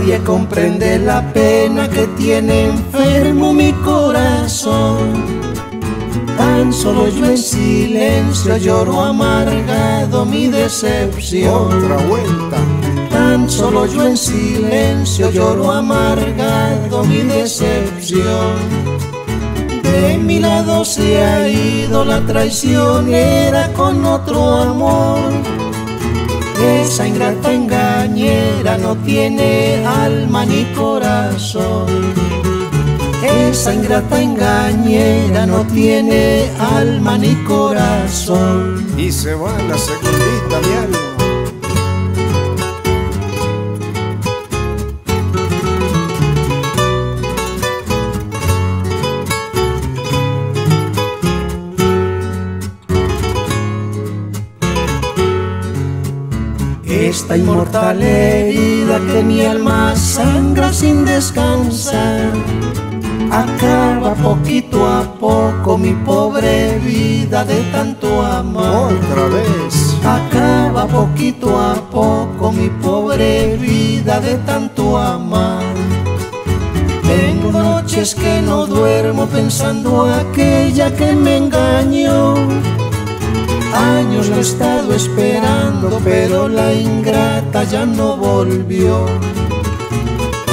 Nadie comprende la pena que tiene enfermo mi corazón. Tan solo yo en silencio lloro amargado mi decepción. Otra vuelta. Tan solo yo en silencio lloro amargado mi decepción. De mi lado se ha ido la traicionera con otro amor. Esa ingrata engañera no tiene alma ni corazón. Esa ingrata engañera no tiene alma ni corazón. Y se va la segundita, mi alma. Esta inmortal herida que mi alma sangra sin descansar. Acaba poquito a poco mi pobre vida de tanto amar. Otra vez. Acaba poquito a poco mi pobre vida de tanto amar. Tengo noches que no duermo pensando aquella que me engañó Años lo he estado esperando, pero la ingrata ya no volvió.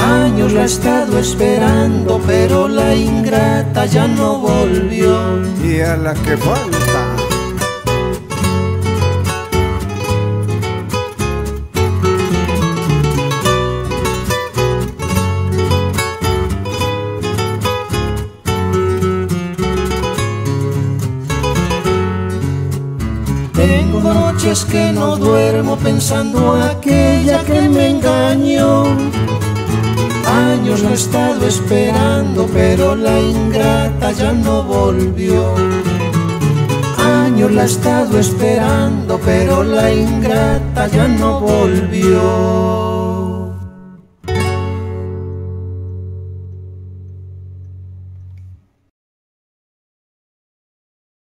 Años la he estado esperando, pero la ingrata ya no volvió. Y a la que falta. Tengo noches que no duermo pensando aquella que me engañó. Años lo he estado esperando, pero la ingrata ya no volvió. Años la he estado esperando, pero la ingrata ya no volvió.